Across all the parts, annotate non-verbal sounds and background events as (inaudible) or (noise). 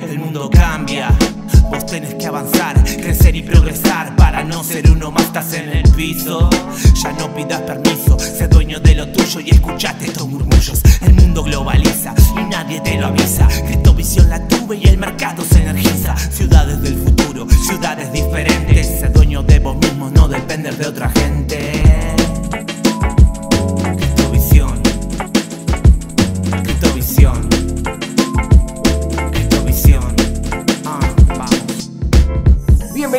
El mundo cambia, vos tenés que avanzar, crecer y progresar para no ser uno más estás en el piso. Ya no pidas permiso, sé dueño de lo tuyo y escuchate estos murmullos. El mundo globaliza y nadie te lo avisa. Visión la tuve y el mercado se energiza. Ciudades del futuro, ciudades diferentes. Ser dueño de vos mismo, no depender de otra gente. Criptovisión. Criptovisión. Criptovisión.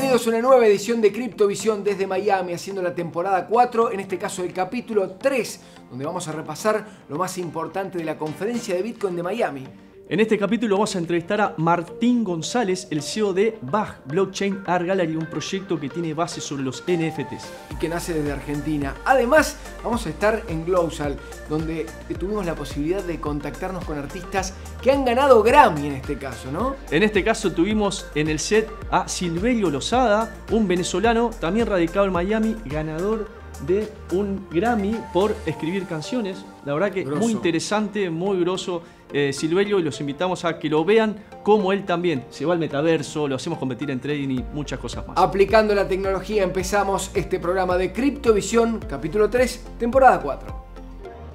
Bienvenidos a una nueva edición de Criptovisión desde Miami, haciendo la temporada 4, en este caso el capítulo 3, donde vamos a repasar lo más importante de la conferencia de Bitcoin de Miami. En este capítulo vamos a entrevistar a Martín González, el CEO de Bach Blockchain Art Gallery, un proyecto que tiene base sobre los NFTs. Y que nace desde Argentina. Además, vamos a estar en Global, donde tuvimos la posibilidad de contactarnos con artistas que han ganado Grammy en este caso, ¿no? En este caso tuvimos en el set a Silverio Lozada, un venezolano también radicado en Miami, ganador de un Grammy por escribir canciones. La verdad que muy interesante, muy grosso eh, Silverio y los invitamos a que lo vean como él también. Se va al metaverso, lo hacemos competir en trading y muchas cosas más. Aplicando la tecnología empezamos este programa de Criptovisión, capítulo 3, temporada 4.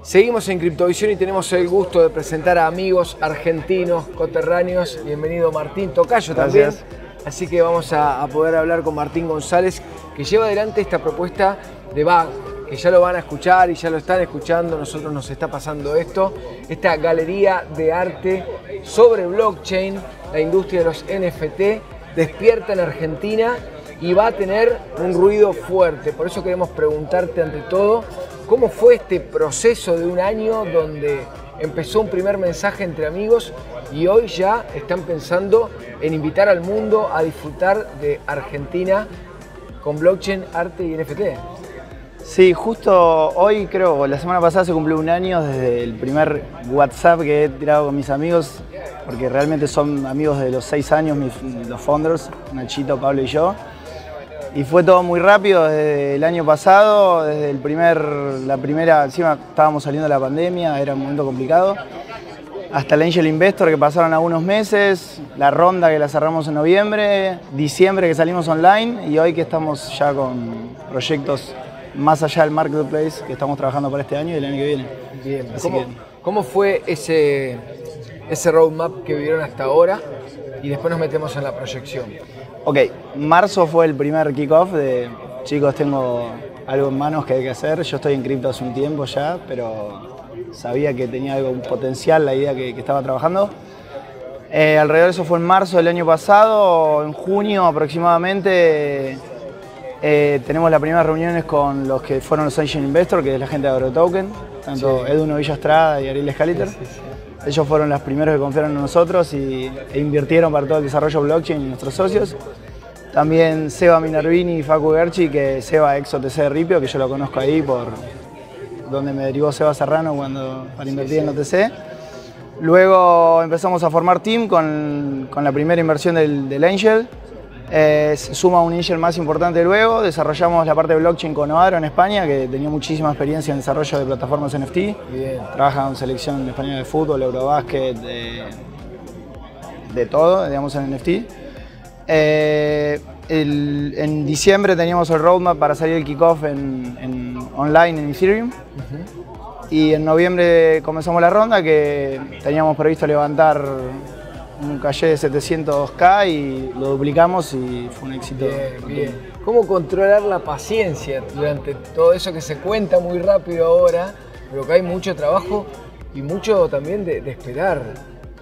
Seguimos en Criptovisión y tenemos el gusto de presentar a amigos argentinos, coterráneos. Bienvenido Martín Tocayo también. Así que vamos a, a poder hablar con Martín González, que lleva adelante esta propuesta de BAG, que ya lo van a escuchar y ya lo están escuchando, nosotros nos está pasando esto, esta galería de arte sobre blockchain, la industria de los NFT, despierta en Argentina y va a tener un ruido fuerte. Por eso queremos preguntarte ante todo, ¿cómo fue este proceso de un año donde empezó un primer mensaje entre amigos y hoy ya están pensando en invitar al mundo a disfrutar de Argentina con blockchain, arte y NFT? Sí, justo hoy creo, la semana pasada se cumplió un año desde el primer WhatsApp que he tirado con mis amigos, porque realmente son amigos de los seis años, los founders, Nachito, Pablo y yo. Y fue todo muy rápido desde el año pasado, desde el primer, la primera, encima estábamos saliendo de la pandemia, era un momento complicado, hasta el Angel Investor que pasaron algunos meses, la ronda que la cerramos en noviembre, diciembre que salimos online y hoy que estamos ya con proyectos más allá del marketplace que estamos trabajando para este año y el año que viene. Bien, ¿Cómo, fue ese, ese roadmap que vivieron hasta ahora? Y después nos metemos en la proyección. Ok, marzo fue el primer kickoff de chicos, tengo algo en manos que hay que hacer. Yo estoy en cripto hace un tiempo ya, pero sabía que tenía algo, un potencial la idea que, estaba trabajando. Eh, alrededor de eso fue en marzo del año pasado, en junio aproximadamente eh, tenemos las primeras reuniones con los que fueron los Angel Investors, que es la gente de AgroToken, tanto Edu Novilla Estrada y Ariel Scaliter. Ellos fueron los primeros que confiaron en nosotros y, e invirtieron para todo el desarrollo blockchain y nuestros socios. También Seba Minervini y Facu Gerchi, que Seba ex OTC de Ripio, que yo lo conozco ahí por donde me derivó Seba Serrano cuando, para invertir en OTC. Luego empezamos a formar team con, la primera inversión del, del Angel, eh, suma un angel más importante luego, desarrollamos la parte de blockchain con Oaro en España, que tenía muchísima experiencia en desarrollo de plataformas NFT. Trabaja en selección española de fútbol, Eurobasket, de, de todo, digamos, en NFT. Eh, en diciembre teníamos el roadmap para salir el kickoff en, online en Ethereum. Y en noviembre comenzamos la ronda que teníamos previsto levantar un calle de 700K y lo duplicamos y fue un éxito. Bien, ¿Cómo controlar la paciencia durante todo eso que se cuenta muy rápido ahora, pero que hay mucho trabajo y mucho también de, esperar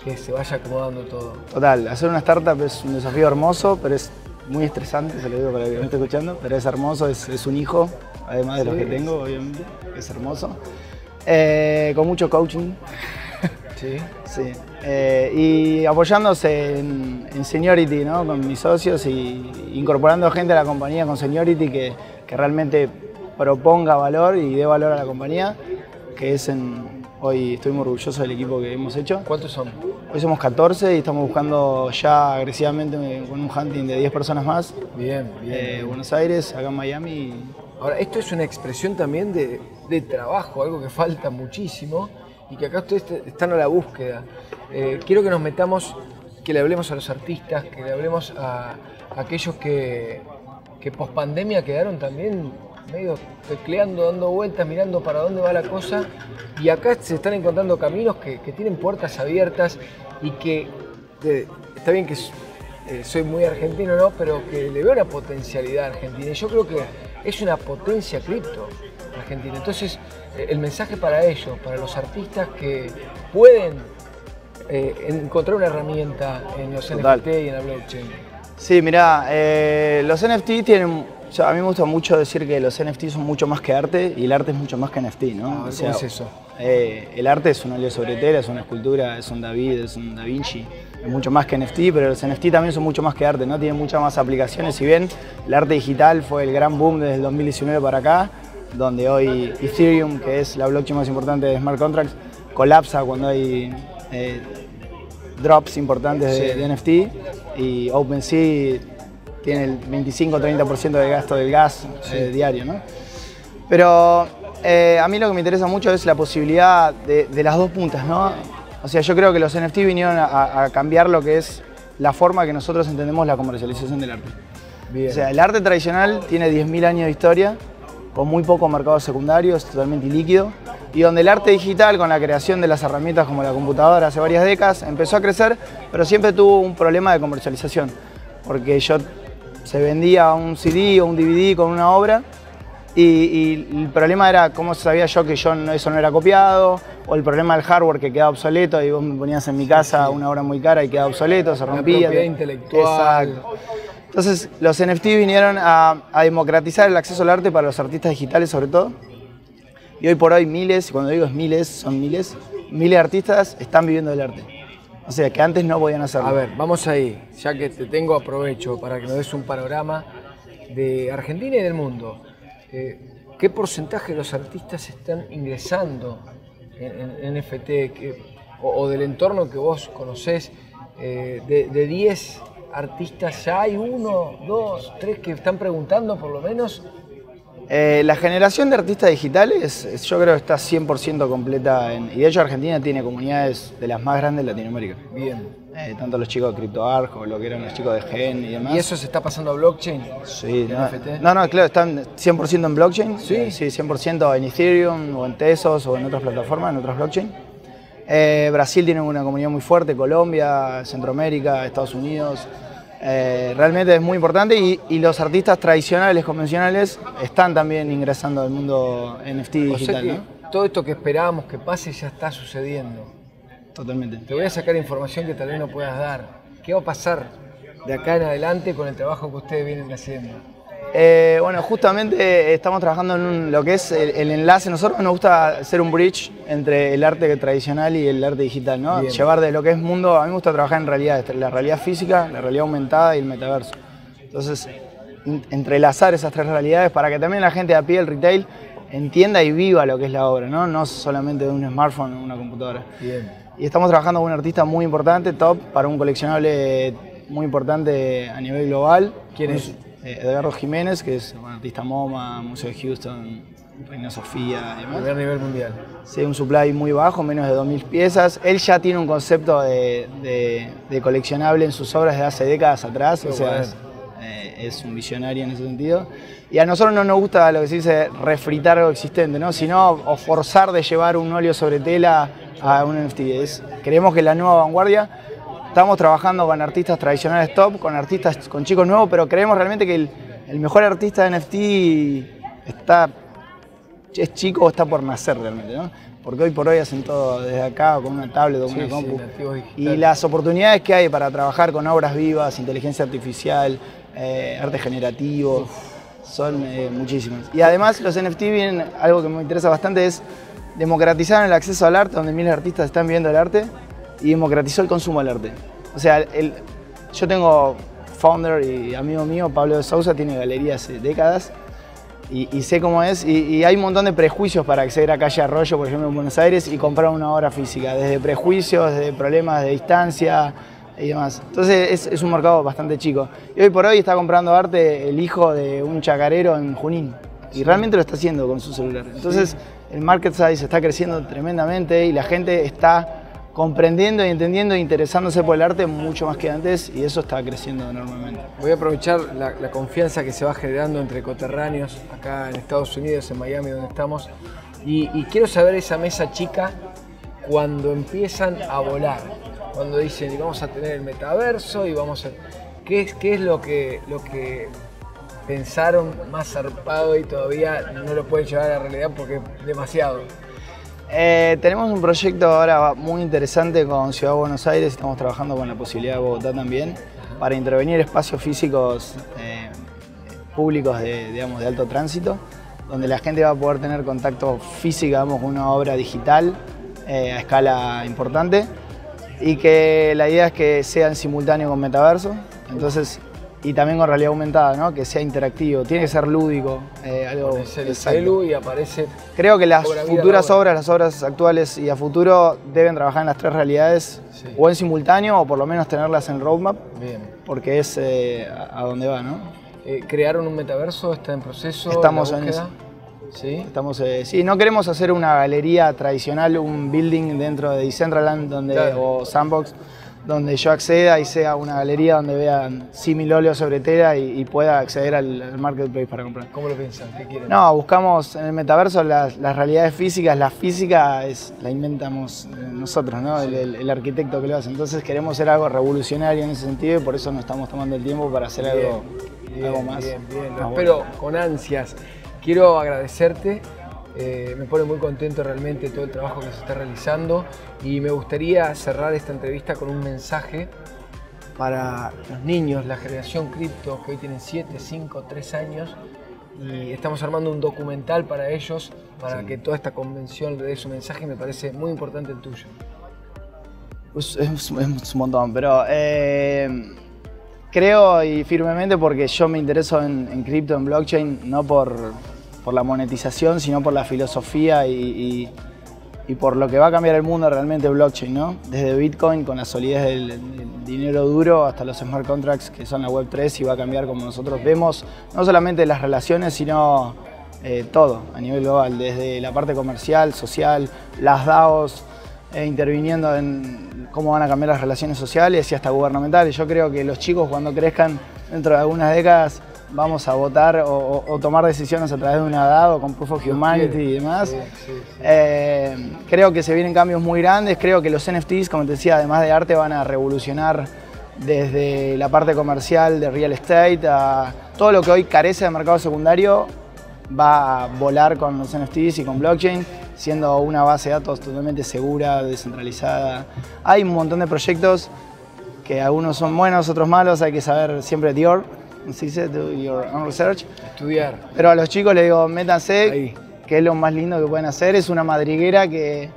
que se vaya acomodando todo? Total, hacer una startup es un desafío hermoso, pero es muy estresante, se lo digo para que me esté escuchando, pero es hermoso, es, un hijo, además de los que tengo, obviamente, es hermoso. Eh, con mucho coaching. Sí. Sí. Eh, y apoyándose en, Seniority, ¿no? Con mis socios y incorporando gente a la compañía con Seniority que, que realmente proponga valor y dé valor a la compañía, que es en, hoy estoy muy orgulloso del equipo que hemos hecho. ¿Cuántos son? Hoy somos 14 y estamos buscando ya agresivamente con un hunting de 10 personas más. Bien, bien. Eh, Buenos Aires, acá en Miami. Ahora, esto es una expresión también de, de trabajo, algo que falta muchísimo y que acá ustedes están a la búsqueda. Eh, quiero que nos metamos que le hablemos a los artistas, que le hablemos a, aquellos que, que post pandemia quedaron también medio tecleando, dando vueltas, mirando para dónde va la cosa. Y acá se están encontrando caminos que, tienen puertas abiertas y que está bien que eh, soy muy argentino, ¿no? Pero que le veo una potencialidad a Argentina. Y yo creo que es una potencia cripto Argentina. Entonces, eh, el mensaje para ellos, para los artistas que pueden eh, encontrar una herramienta en los NFT y en la blockchain. Sí, mira, los NFT tienen a mí me gusta mucho decir que los NFT son mucho más que arte y el arte es mucho más que NFT, ¿no? Ah, ¿Cómo es eso? Eh, el arte es un óleo sobre tela, es una escultura, es un David, es un Da Vinci, es mucho más que NFT, pero los NFT también son mucho más que arte, ¿no? Tienen muchas más aplicaciones. Si bien el arte digital fue el gran boom desde el 2019 para acá, donde hoy Ethereum, que es la blockchain más importante de smart contracts, colapsa cuando hay eh, drops importantes de, NFT y OpenSea tiene el 25-30% de gasto del gas eh, diario. ¿no? Pero eh, a mí lo que me interesa mucho es la posibilidad de, las dos puntas. ¿no? O sea, yo creo que los NFT vinieron a, cambiar lo que es la forma que nosotros entendemos la comercialización del arte. O sea, el arte tradicional tiene 10.000 años de historia, con muy poco mercado secundario, es totalmente ilíquido, y donde el arte digital, con la creación de las herramientas como la computadora hace varias décadas, empezó a crecer, pero siempre tuvo un problema de comercialización, porque yo se vendía un CD o un DVD con una obra y, el problema era cómo sabía yo que yo eso no era copiado, o el problema del hardware que quedaba obsoleto y vos me ponías en mi casa una obra muy cara y quedaba obsoleto, se rompía. La intelectual. Entonces los NFT vinieron a, a, democratizar el acceso al arte para los artistas digitales sobre todo. Y hoy por hoy miles, y cuando digo es miles, son miles, miles de artistas están viviendo del arte. O sea, que antes no podían hacerlo. A ver, vamos ahí, ya que te tengo aprovecho para que nos des un panorama de Argentina y del mundo. Eh, ¿Qué porcentaje de los artistas están ingresando en, NFT o, del entorno que vos conocés? Eh, de 10 artistas, ¿ya hay uno, dos, tres que están preguntando por lo menos? Eh, la generación de artistas digitales yo creo que está 100% completa y de hecho Argentina tiene comunidades de las más grandes de Latinoamérica. Bien. Eh, tanto los chicos de CryptoArk como lo que eran los chicos de Gen y demás. ¿Y eso se está pasando a blockchain? Sí, no, no, no, claro, están 100% en blockchain. Sí. Eh, sí, 100% en Ethereum o en Tesos o en otras plataformas, en otras blockchain. Brasil tiene una comunidad muy fuerte, Colombia, Centroamérica, Estados Unidos. Eh, realmente es muy importante y, los artistas tradicionales, convencionales, están también ingresando al mundo NFT digital. Todo esto que esperábamos que pase ya está sucediendo. Totalmente. Te voy a sacar información que tal vez no puedas dar. ¿Qué va a pasar de acá en adelante con el trabajo que ustedes vienen haciendo? Eh, bueno, justamente estamos trabajando en lo que es el, enlace. Nosotros nos gusta hacer un bridge entre el arte tradicional y el arte digital, ¿no? Llevar de lo que es mundo, a mí me gusta trabajar en realidad, la realidad física, la realidad aumentada y el metaverso. Entonces, entrelazar esas tres realidades para que también la gente de a pie, el retail, entienda y viva lo que es la obra, ¿no? No solamente de un smartphone o una computadora. Y estamos trabajando con un artista muy importante, top, para un coleccionable muy importante a nivel global. ¿Quién es? Eh, Edgardo Jiménez, que es un artista MoMA, Museo de Houston, Reina Sofía demás. A nivel mundial. Sí, un supply muy bajo, menos de 2.000 piezas. Él ya tiene un concepto de, coleccionable en sus obras de hace décadas atrás, o sea, eh, es, un visionario en ese sentido. Y a nosotros no nos gusta lo que se dice refritar algo existente, ¿no? sino o forzar de llevar un óleo sobre tela a un NFT. creemos que la nueva vanguardia Estamos trabajando con artistas tradicionales top, con artistas, con chicos nuevos, pero creemos realmente que el, mejor artista de NFT está, es chico o está por nacer realmente, ¿no? Porque hoy por hoy hacen todo desde acá, con una tablet o una compu. y las oportunidades que hay para trabajar con obras vivas, inteligencia artificial, eh, arte generativo, son eh, muchísimas. Y además los NFT vienen, algo que me interesa bastante es democratizar el acceso al arte, donde miles de artistas están viendo el arte y democratizó el consumo del arte. O sea, el, yo tengo founder y amigo mío, Pablo de Sousa, tiene galerías hace décadas y, sé cómo es. Y, hay un montón de prejuicios para acceder a Calle Arroyo, por ejemplo, en Buenos Aires y comprar una obra física, desde prejuicios, desde problemas de distancia y demás. Entonces es, un mercado bastante chico. Y hoy por hoy está comprando arte el hijo de un chacarero en Junín. Y realmente lo está haciendo con su celular. Entonces el market size está creciendo tremendamente y la gente está comprendiendo y entendiendo e interesándose por el arte mucho más que antes y eso está creciendo enormemente. Voy a aprovechar la, confianza que se va generando entre coterráneos acá en Estados Unidos, en Miami, donde estamos, y, quiero saber esa mesa chica cuando empiezan a volar, cuando dicen y vamos a tener el metaverso y vamos a... ¿Qué es, qué es lo, que, lo que pensaron más zarpado y todavía no lo pueden llevar a la realidad porque es demasiado? Eh, tenemos un proyecto ahora muy interesante con Ciudad de Buenos Aires, estamos trabajando con la posibilidad de Bogotá también, para intervenir espacios físicos eh, públicos de, digamos, de alto tránsito, donde la gente va a poder tener contacto físico con una obra digital eh, a escala importante y que la idea es que sea en simultáneo con metaverso. Entonces y también con realidad aumentada, ¿no? que sea interactivo, tiene que ser lúdico. Eh, algo el celu y aparece. Creo que las futuras obras, las obras actuales y a futuro deben trabajar en las tres realidades, o en simultáneo o por lo menos tenerlas en roadmap, Bien. porque es eh, a dónde va. ¿no? Eh, ¿Crearon un metaverso? ¿Está en proceso? Estamos en, eso. ¿Sí? Estamos, eh, sí, no queremos hacer una galería tradicional, un building dentro de Decentraland donde, o Sandbox donde yo acceda y sea una galería donde vean símil óleo sobre tela y, pueda acceder al, marketplace para comprar. ¿Cómo lo piensan? ¿Qué quieren? No, buscamos en el metaverso las, realidades físicas. La física es, la inventamos eh, nosotros, ¿no? El, arquitecto que lo hace. Entonces queremos hacer algo revolucionario en ese sentido y por eso nos estamos tomando el tiempo para hacer algo, algo, más. Bien, bien. Lo espero con ansias. Quiero agradecerte eh, me pone muy contento realmente todo el trabajo que se está realizando y me gustaría cerrar esta entrevista con un mensaje para los niños, la generación cripto, que hoy tienen 7, 5, 3 años y estamos armando un documental para ellos, para que toda esta convención le dé su mensaje y me parece muy importante el tuyo. Es, un montón, pero eh, creo y firmemente porque yo me intereso en cripto, en blockchain, no por por la monetización, sino por la filosofía y, por lo que va a cambiar el mundo realmente blockchain, ¿no? Desde Bitcoin con la solidez del, dinero duro hasta los smart contracts que son la web 3 y va a cambiar como nosotros vemos no solamente las relaciones, sino eh, todo a nivel global, desde la parte comercial, social, las DAOs, eh, interviniendo en cómo van a cambiar las relaciones sociales y hasta gubernamentales. Yo creo que los chicos cuando crezcan dentro de algunas décadas vamos a votar o, tomar decisiones a través de una DAO con Proof of Humanity y demás. Eh, creo que se vienen cambios muy grandes, creo que los NFTs, como te decía, además de arte, van a revolucionar desde la parte comercial de real estate a todo lo que hoy carece de mercado secundario va a volar con los NFTs y con blockchain, siendo una base de datos totalmente segura, descentralizada. Hay un montón de proyectos que algunos son buenos, otros malos, hay que saber siempre Dior ¿sí dice? Do your own research. Estudiar. Pero a los chicos les digo, métanse, que es lo más lindo que pueden hacer. Es una madriguera que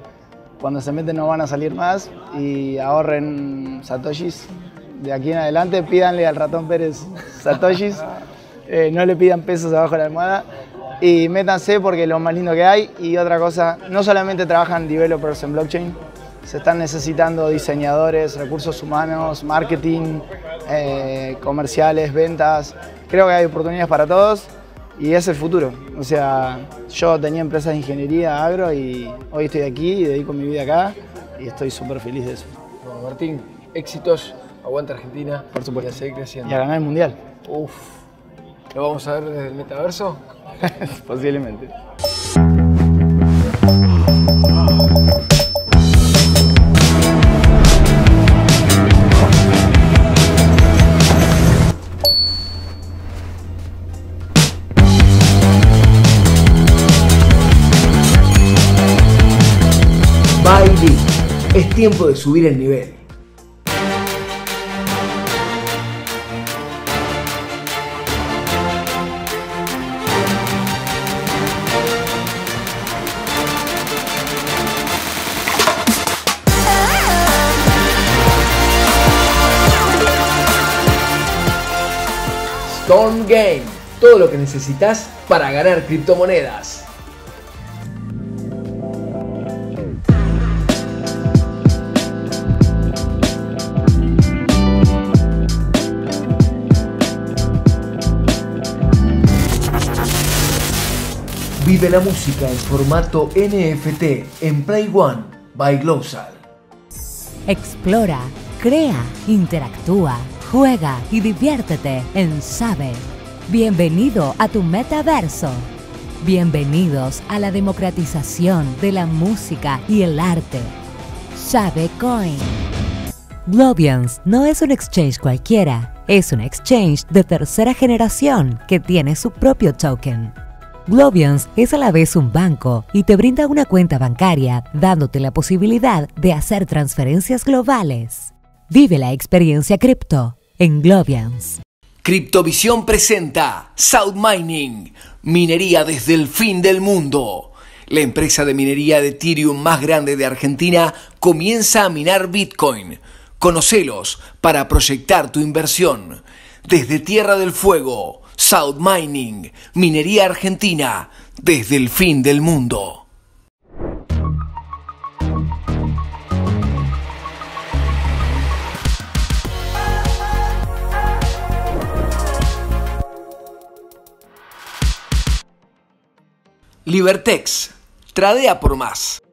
cuando se meten no van a salir más y ahorren satoshis. De aquí en adelante pídanle al ratón Pérez satoshis. (laughs) Eh, no le pidan pesos abajo de la almohada. Y métanse porque es lo más lindo que hay. Y otra cosa, no solamente trabajan developers en blockchain, se están necesitando diseñadores, recursos humanos, marketing, eh, comerciales, ventas. Creo que hay oportunidades para todos y es el futuro. O sea, yo tenía empresas de ingeniería, agro y hoy estoy aquí y dedico mi vida acá y estoy súper feliz de eso. Bueno, Martín, éxitos, aguanta Argentina. Por supuesto. Y a seguir creciendo. Y a ganar el mundial. Uf. ¿Lo vamos a ver desde el metaverso? (laughs) Posiblemente. Es tiempo de subir el nivel. Storm Game, todo lo que necesitas para ganar criptomonedas. Vive la música en formato NFT en Play One by Global. Explora, crea, interactúa, juega y diviértete en Sabe. Bienvenido a tu metaverso. Bienvenidos a la democratización de la música y el arte. Sabe Coin. Globians no es un exchange cualquiera, es un exchange de tercera generación que tiene su propio token. Globians es a la vez un banco y te brinda una cuenta bancaria, dándote la posibilidad de hacer transferencias globales. Vive la experiencia cripto en Globians. Criptovisión presenta South Mining, minería desde el fin del mundo. La empresa de minería de Ethereum más grande de Argentina comienza a minar Bitcoin. Conocelos para proyectar tu inversión. Desde Tierra del Fuego South Mining, minería argentina desde el fin del mundo. Libertex, tradea por más.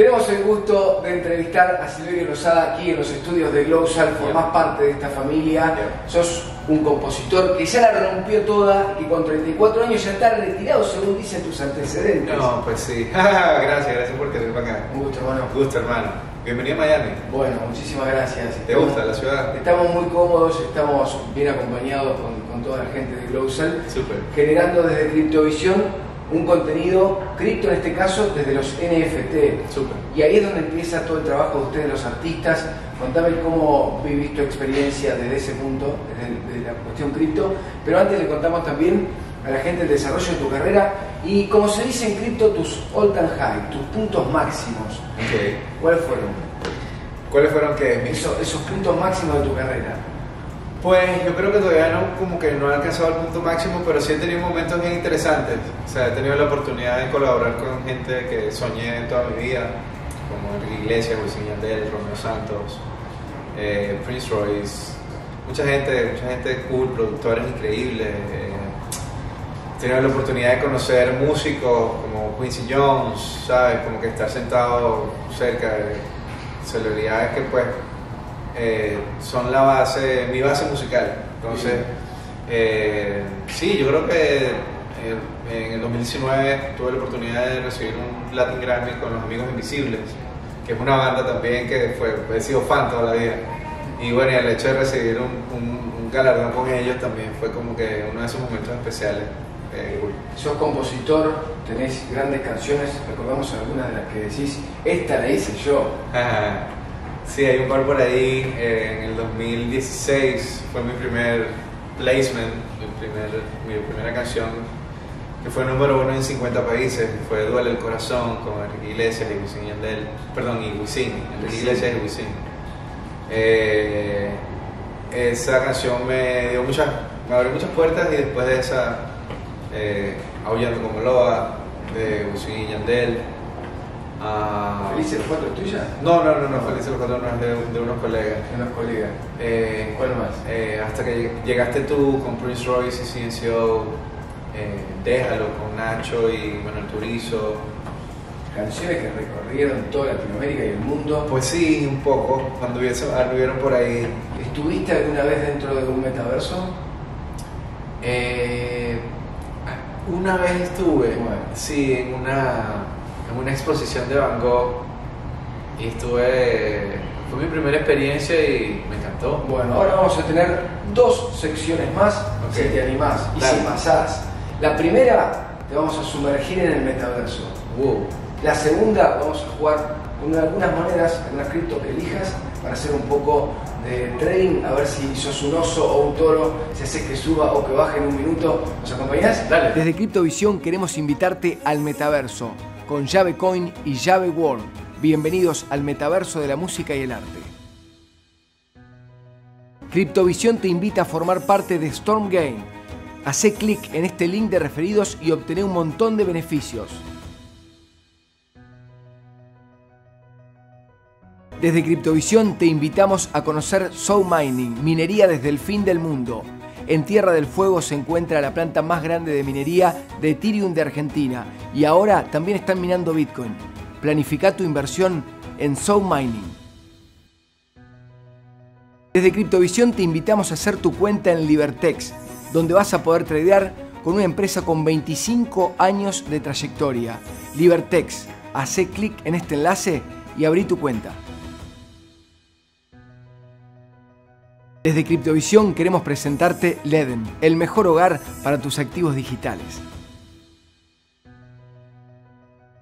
Tenemos el gusto de entrevistar a Silverio Rosada aquí en los estudios de Global, formás parte de esta familia, sos un compositor que ya la rompió toda y con 34 años ya está retirado según dicen tus antecedentes. No, pues sí. (laughs) gracias, gracias por quedarte acá. Un gusto, hermano. Un gusto, hermano. Bienvenido a Miami. Bueno, muchísimas gracias. ¿Te gusta la ciudad? Estamos muy cómodos, estamos bien acompañados con, toda la gente de Global, Super. generando desde Criptovisión un contenido cripto en este caso desde los NFT. Super. Y ahí es donde empieza todo el trabajo de ustedes, los artistas. Contame cómo vivís tu experiencia desde ese punto, desde, la cuestión cripto. Pero antes le contamos también a la gente el desarrollo de tu carrera y, como se dice en cripto, tus all time high, tus puntos máximos. Okay. ¿Cuáles fueron? ¿Cuáles fueron qué? esos puntos máximos de tu carrera. Pues yo creo que todavía no, como que no he alcanzado el punto máximo, pero sí he tenido momentos bien interesantes. O sea, he tenido la oportunidad de colaborar con gente que soñé toda mi vida, como Enrique Iglesias, Wisin Yandel, Romeo Santos, eh, Prince Royce, mucha gente, mucha gente cool, productores increíbles. Eh, he tenido la oportunidad de conocer músicos como Quincy Jones, ¿sabes? Como que estar sentado cerca de celebridades que pues eh, son la base, mi base musical. Entonces, eh, sí, yo creo que eh, en el 2019 tuve la oportunidad de recibir un Latin Grammy con Los Amigos Invisibles, que es una banda también que fue, he sido fan toda la vida. Y bueno, el hecho de recibir un, galardón con ellos también fue como que uno de esos momentos especiales. Sos compositor, tenés grandes canciones, recordamos algunas de las que decís, esta la hice yo. Sí, hay un par por ahí. Eh, en el 2016 fue mi primer placement, mi, primer, mi primera canción que fue número uno en 50 países. Fue Duele el Corazón con Enrique Iglesias y Wisin Yandel. Perdón, y Wisin. Enrique Iglesias y Wisin. Eh, esa canción me dio muchas, me abrió muchas puertas y después de esa, eh, Aullando como Loa, de Wisin y Yandel Ah, ¿Felices los cuatro tuya? No, no, no, no, Felices los cuatro no es de, de unos colegas. De unos colegas. Eh, ¿Cuál más? Eh, hasta que llegaste tú con Prince Royce y CNCO, eh, Déjalo con Nacho y Manuel Turizo. Canciones que recorrieron toda Latinoamérica y el mundo. Pues sí, un poco, cuando anduvieron por ahí. ¿Estuviste alguna vez dentro de un metaverso? Una vez estuve, sí, en una en una exposición de Van Gogh y estuve, fue mi primera experiencia y me encantó. Bueno, ahora vamos a tener dos secciones más, si te animás y si pasás. La primera, te vamos a sumergir en el metaverso. La segunda, vamos a jugar con algunas monedas, en una cripto que elijas, para hacer un poco de trading, a ver si sos un oso o un toro, si haces que suba o que baje en un minuto. ¿Nos acompañás? Dale. Desde Criptovisión queremos invitarte al metaverso con Llave Coin y Llave World. Bienvenidos al metaverso de la música y el arte. Criptovisión te invita a formar parte de Storm Game. Hacé clic en este link de referidos y obtené un montón de beneficios. Desde Criptovisión te invitamos a conocer Soul Mining, minería desde el fin del mundo. En Tierra del Fuego se encuentra la planta más grande de minería de Ethereum de Argentina y ahora también están minando Bitcoin. Planifica tu inversión en Soul Mining. Desde Criptovisión te invitamos a hacer tu cuenta en Libertex, donde vas a poder tradear con una empresa con 25 años de trayectoria. Libertex, hace clic en este enlace y abrí tu cuenta. Desde Criptovisión queremos presentarte Leden, el mejor hogar para tus activos digitales.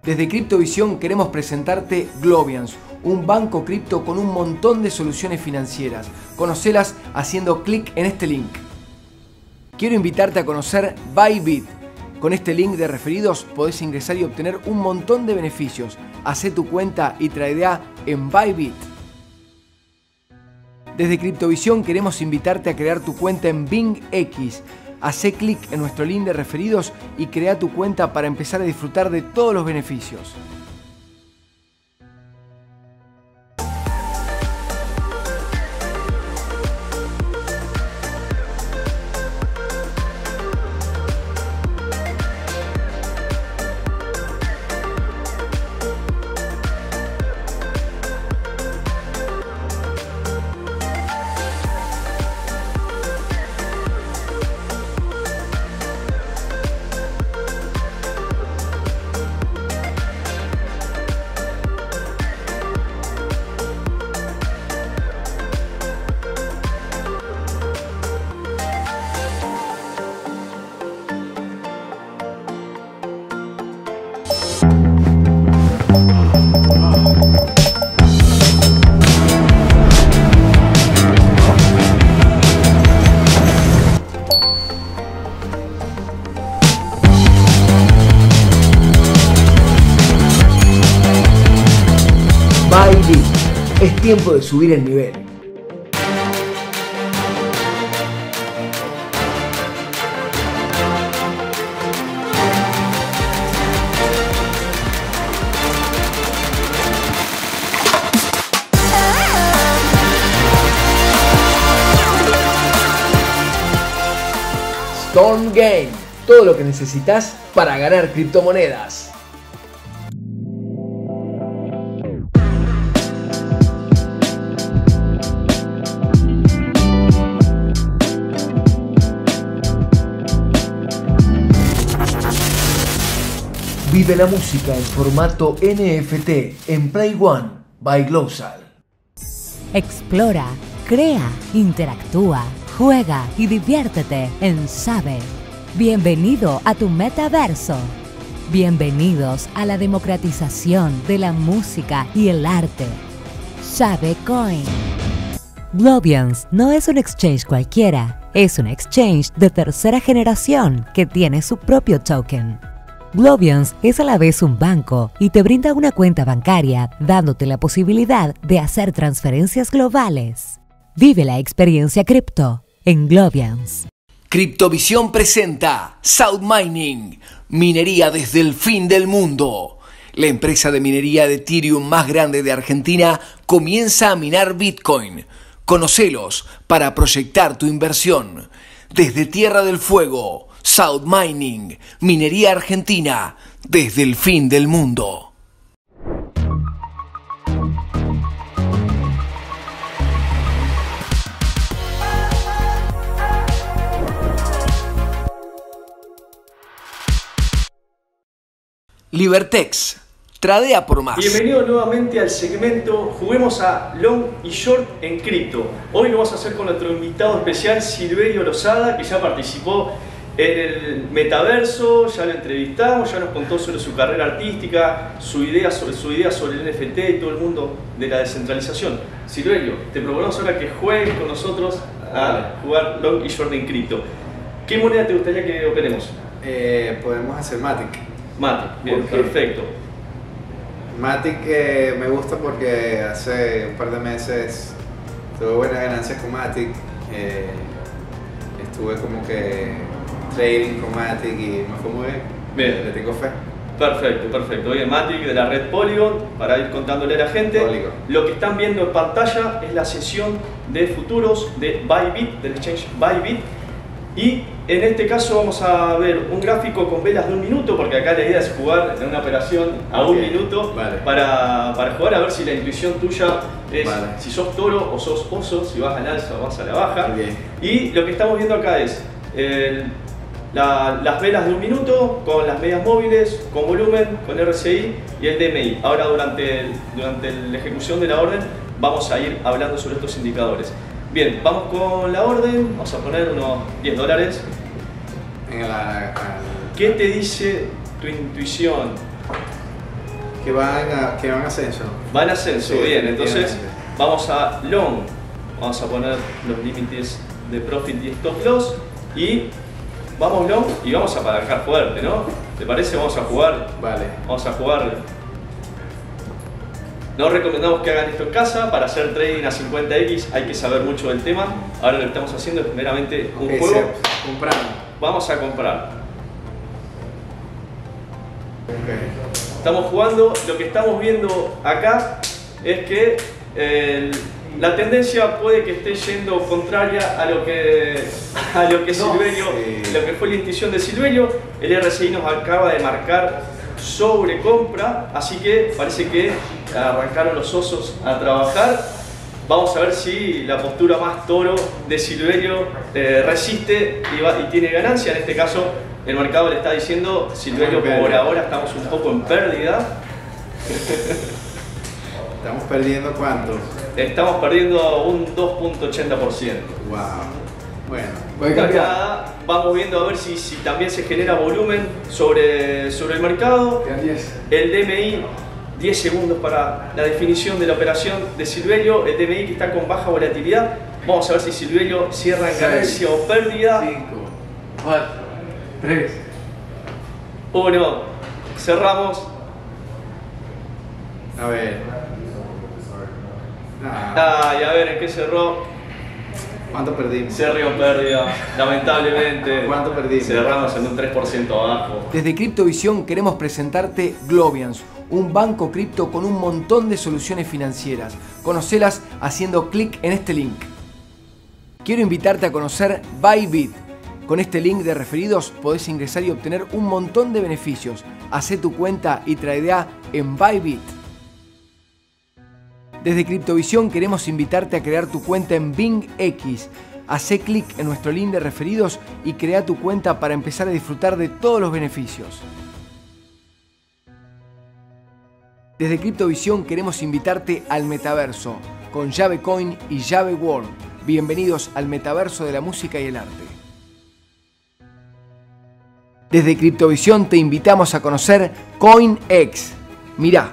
Desde Criptovisión queremos presentarte Globians, un banco cripto con un montón de soluciones financieras. Conocelas haciendo clic en este link. Quiero invitarte a conocer Bybit. Con este link de referidos podés ingresar y obtener un montón de beneficios. Hacé tu cuenta y tradea en Bybit. Desde Criptovisión queremos invitarte a crear tu cuenta en Bing X. Hacé clic en nuestro link de referidos y crea tu cuenta para empezar a disfrutar de todos los beneficios. Tiempo de subir el nivel. Stone Game, todo lo que necesitas para ganar criptomonedas. Vive la música en formato NFT en Play One by Global. Explora, crea, interactúa, juega y diviértete en Sabe. Bienvenido a tu metaverso. Bienvenidos a la democratización de la música y el arte. Sabe Coin. Globians no es un exchange cualquiera, es un exchange de tercera generación que tiene su propio token. Globians es a la vez un banco y te brinda una cuenta bancaria, dándote la posibilidad de hacer transferencias globales. Vive la experiencia cripto en Globians. Criptovisión presenta South Mining, minería desde el fin del mundo. La empresa de minería de Ethereum más grande de Argentina comienza a minar Bitcoin. Conocelos para proyectar tu inversión. Desde Tierra del Fuego South Mining, minería argentina, desde el fin del mundo. Libertex, tradea por más. Bienvenido nuevamente al segmento Juguemos a Long y Short en cripto. Hoy lo vamos a hacer con nuestro invitado especial Silverio Lozada, que ya participó en el metaverso, ya lo entrevistamos, ya nos contó sobre su carrera artística, su idea sobre, su idea sobre el NFT y todo el mundo de la descentralización. Silverio, te proponemos ahora que juegues con nosotros a jugar Long y Short en cripto. ¿Qué moneda te gustaría que operemos? Eh, podemos hacer Matic. Matic, bien, perfecto. Matic eh, me gusta porque hace un par de meses tuve buenas ganancias con Matic. Eh, estuve como que trading con Matic y me fue muy bien. Bien. Le tengo fe. Perfecto, perfecto. Oye, Matic de la red Polygon, para ir contándole a la gente. Polygon. Lo que están viendo en pantalla es la sesión de futuros de Bybit, del exchange Bybit. Y en este caso vamos a ver un gráfico con velas de un minuto, porque acá la idea es jugar en una operación a un minuto para, para, jugar a ver si la intuición tuya es si sos toro o sos oso, si vas al alza o vas a la baja. Y lo que estamos viendo acá es las velas de un minuto con las medias móviles, con volumen, con RSI y el DMI. Ahora durante, durante la ejecución de la orden vamos a ir hablando sobre estos indicadores. Bien, vamos con la orden, vamos a poner unos 10 dólares. ¿Qué te dice tu intuición? Que van, a, que van a ascenso. Van a ascenso, bien. Entonces vamos a long, vamos a poner los límites de profit y stop loss y vamos long y vamos a apalancar fuerte, ¿no? ¿Te parece? Vamos a jugar. Vale. Vamos a jugar. No recomendamos que hagan esto en casa. Para hacer trading a 50x hay que saber mucho del tema. Ahora lo que estamos haciendo es meramente un juego. Comprando. Vamos a comprar. Estamos jugando. Lo que estamos viendo acá es que el la tendencia puede que esté yendo contraria a lo que, a lo que Silverio, lo que fue la intuición de Silverio. El RSI nos acaba de marcar sobre compra, así que parece que arrancaron los osos a trabajar. Vamos a ver si la postura más toro de Silverio eh, resiste y, y, tiene ganancia. En este caso, el mercado le está diciendo, Silverio, por ahora estamos un poco en pérdida. ¿Estamos perdiendo cuánto? Estamos perdiendo un 2.80%. Wow. Bueno. Acá vamos viendo a ver si, si, también se genera volumen sobre, sobre el mercado. El DMI, 10 segundos para la definición de la operación de Silverio. El DMI que está con baja volatilidad. Vamos a ver si Silverio cierra en ganancia o pérdida. 5, 4, 3, 1. Cerramos. A ver. Ay, a ver, ¿en qué cerró? ¿Cuánto perdimos? Cerró pérdida, lamentablemente. ¿Cuánto perdimos? Cerramos en un 3% abajo. Desde Criptovisión queremos presentarte Globians, un banco cripto con un montón de soluciones financieras. Conocelas haciendo clic en este link. Quiero invitarte a conocer Bybit. Con este link de referidos podés ingresar y obtener un montón de beneficios. Hacé tu cuenta y tradea en Bybit. Desde Criptovisión queremos invitarte a crear tu cuenta en Bing X. Hacé clic en nuestro link de referidos y crea tu cuenta para empezar a disfrutar de todos los beneficios. Desde Criptovisión queremos invitarte al metaverso con llave coin y llave world. Bienvenidos al metaverso de la música y el arte. Desde Criptovisión te invitamos a conocer CoinX. Mirá,